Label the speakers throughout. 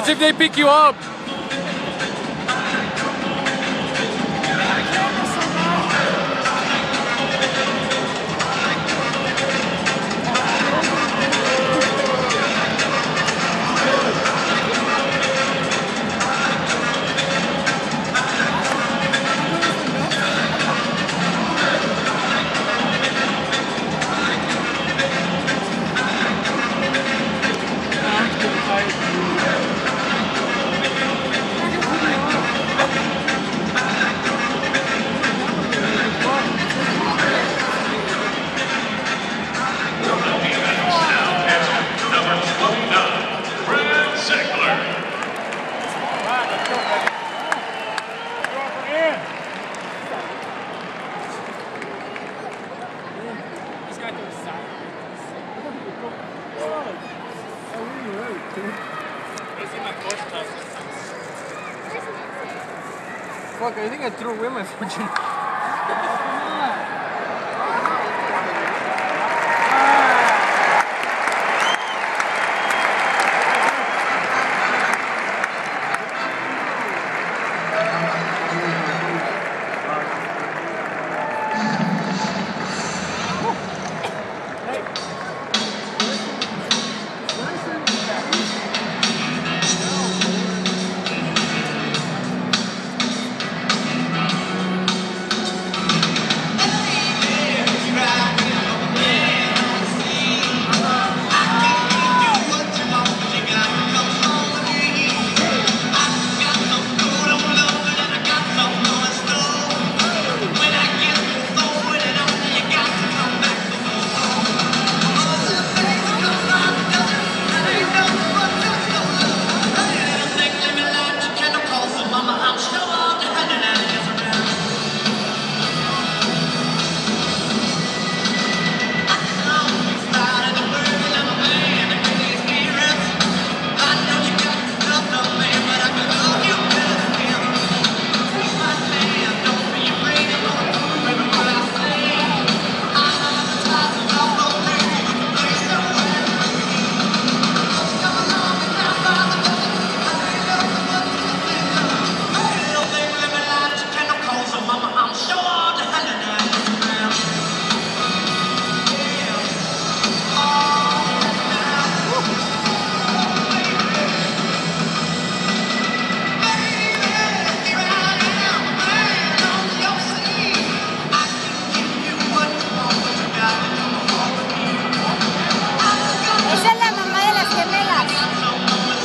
Speaker 1: See if they pick you up. Fuck, I think I threw away my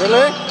Speaker 1: fortune.